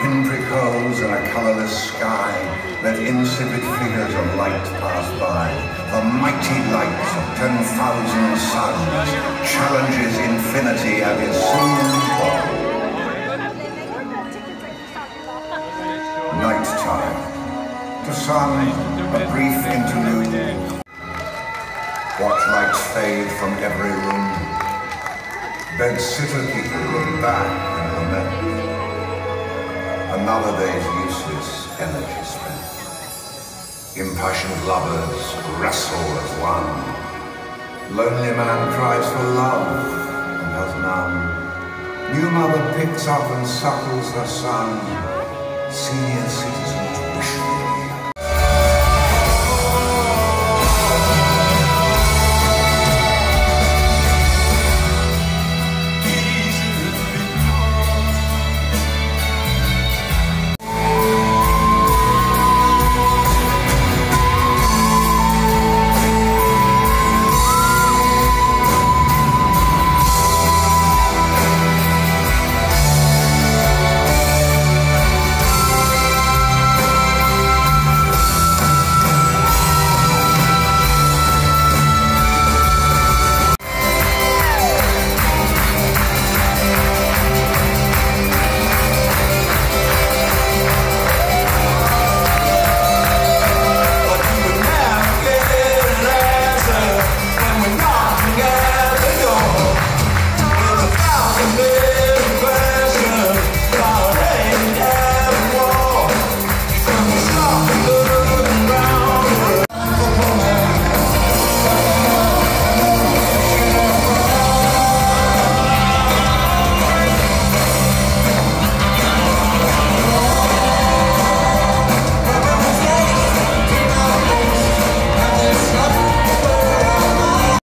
the colourless sky, let insipid figures of light pass by. The mighty light of ten thousand suns challenges infinity and is soon born. Night time. To some, a brief interlude. Watch lights fade from every room. Bed-sitter people look back and lament. Another day's useless energy spent. Impassioned lovers wrestle as one. Lonely man cries for love and has none. New mother picks up and suckles her son. Senior citizens wish